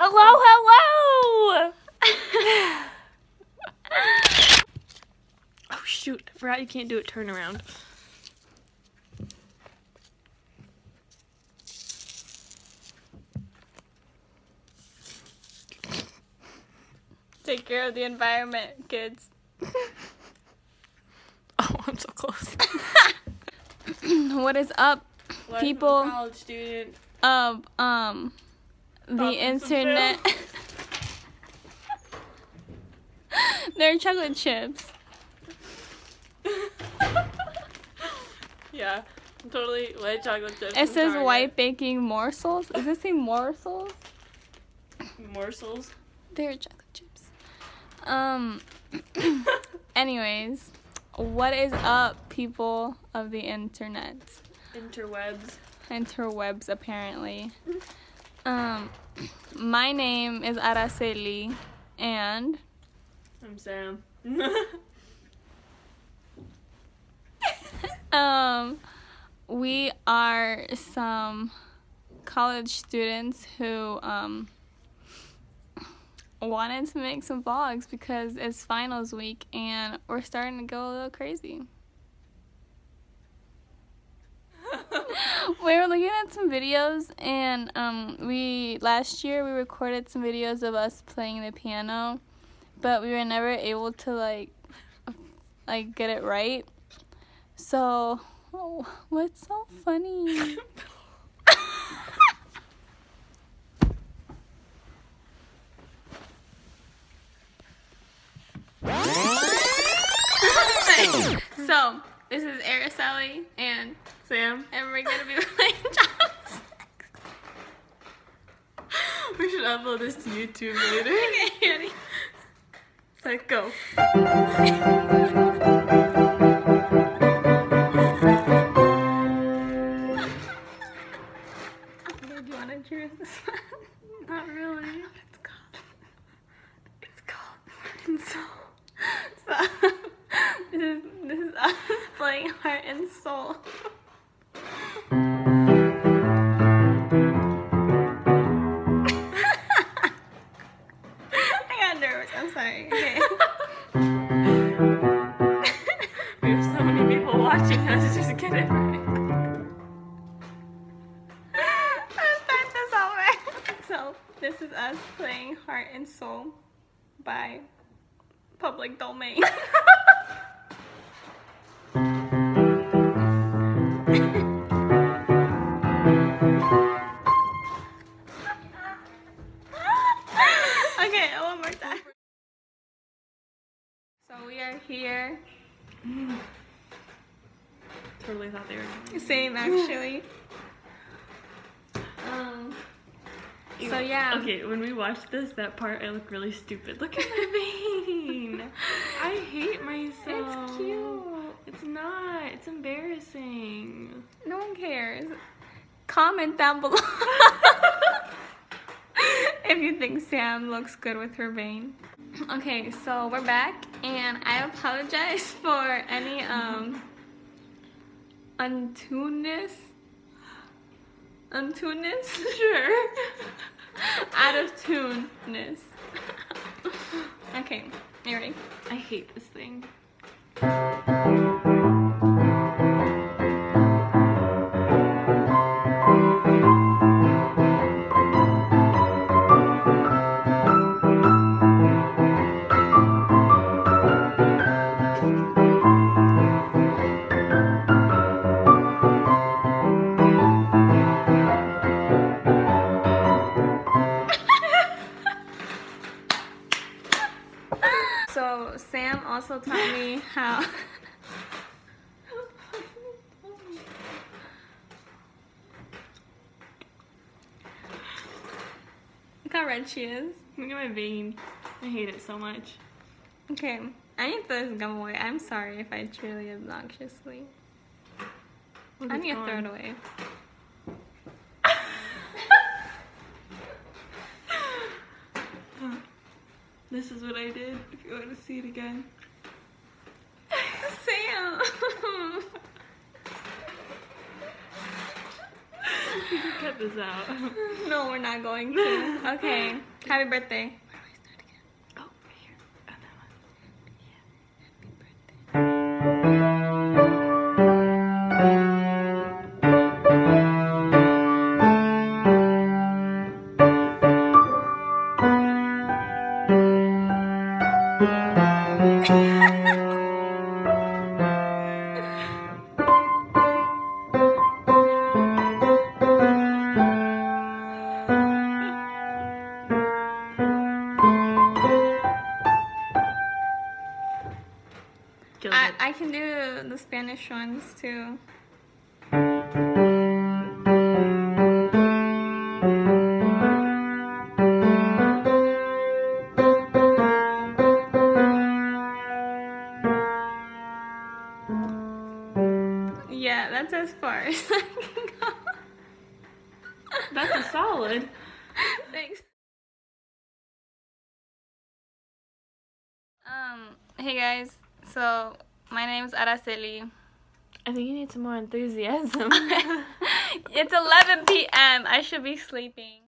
Hello, hello! oh shoot, I forgot you can't do it turn around. Take care of the environment, kids. Oh, I'm so close. what is up, People- college student. of um the internet? They're chocolate chips. yeah, totally white chocolate chips. It says white baking morsels. Is this a morsels? morsels. They're chocolate chips. Um. anyways, what is up, people of the internet? Interwebs. interwebs apparently. Um, my name is Araceli, and I'm Samm. um, we are some college students who um wanted to make some vlogs because it's finals week and we're starting to go a little crazy. We were looking at some videos and um we last year we recorded some videos of us playing the piano but we were never able to like like get it right. So oh, what's so funny? So this is araceli and Samm, and we're gonna be playing chopsticks we should upload this to YouTube later. okay ready Set go. Do you want to choose this one? Not really. It's called. It's called. So, so this is this is us playing heart and soul. Nervous. I'm sorry. Okay. we have so many people watching us just get it right. Let's start this over. So this is us playing Heart and Soul by Public Domain. Totally thought they were. Same actually. Um. So yeah. Okay, when we watched this, that part I look really stupid. Look at my vein. I hate myself. It's cute. It's not. It's embarrassing. No one cares. Comment down below if you think Samm looks good with her vein. Okay, so we're back, and I apologize for any um untuneness. Untuneness? Sure. Out of tuneness. okay, you ready? I hate this thing. So Samm also taught me how. Look how red she is. Look at my vein. I hate it so much. Okay, I need to throw this gum away. I'm sorry if I truly obnoxiously. Look, I need to throw it away. This is what I did. If you want to see it again. Samm! You can cut cut this out. no, we're not going to. Okay. Happy birthday. Can do the Spanish ones too. Yeah, that's as far as I can go. That's a solid. Thanks. Um, hey guys. So, my name's Araceli. I think you need some more enthusiasm. it's 11 p.m. I should be sleeping.